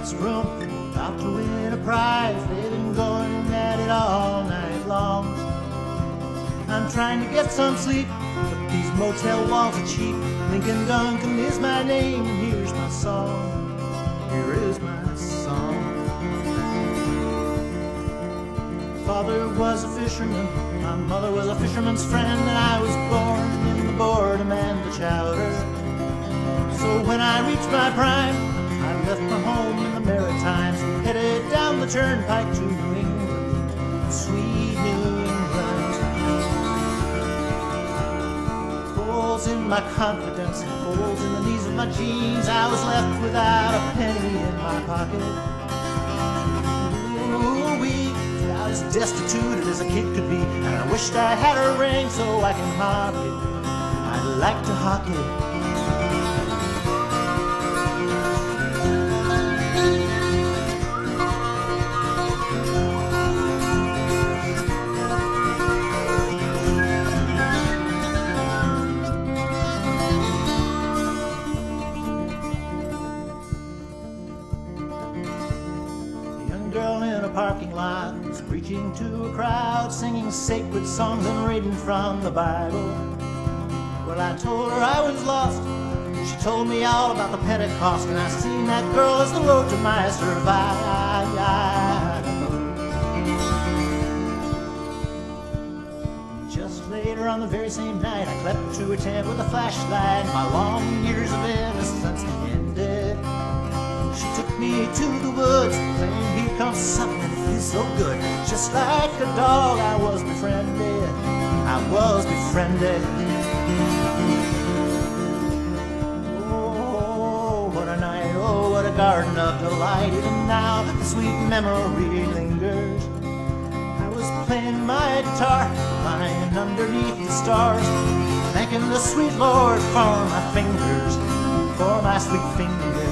next room, about to win a prize. They've been going at it all night long. I'm trying to get some sleep, but these motel walls are cheap. Lincoln Duncan is my name, and here's my song. Here is my song. Father was a fisherman, my mother was a fisherman's friend, and I was born in the boredom and the chowder. So when I reached my prime, turnpike to New England, sweet New England. Holes in my confidence, holes in the knees of my jeans. I was left without a penny in my pocket. Ooh-wee, I was destitute as a kid could be, and I wished I had a ring so I can hawk it. I'd like to hawk it. Parking lot preaching to a crowd, singing sacred songs and reading from the Bible. Well, I told her I was lost. She told me all about the Pentecost, and I seen that girl as the road to my survival. Just later on the very same night, I crept to a tent with a flashlight. My long years so good. Just like a dog, I was befriended. I was befriended. Oh, what a night, oh, what a garden of delight. Even now, the sweet memory lingers. I was playing my guitar, lying underneath the stars, thanking the sweet Lord for my fingers, for my sweet fingers.